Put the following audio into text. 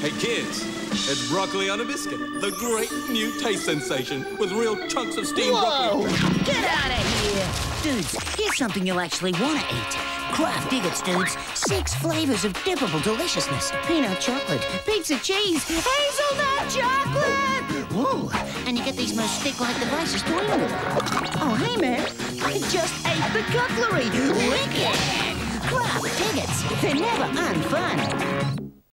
Hey, kids, it's broccoli on a biscuit. The great new taste sensation with real chunks of steamed Whoa! broccoli. Get out of here! Dudes, here's something you'll actually want to eat. Kraft Dig Its, dudes. Six flavors of dippable deliciousness. Peanut chocolate, pizza cheese, hazelnut chocolate! Whoa! And you get these most stick-like devices to eat with. Oh, hey, man. I just ate the cutlery. Wicked! Craft Diggets. They're never unfun.